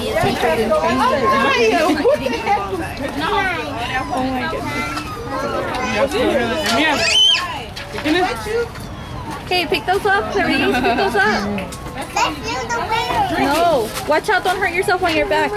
take the teachers and train No. Oh my goodness. Okay, pick those up, Clarice. Pick those up. Let's do the winner. No. Watch out, don't hurt yourself on your back.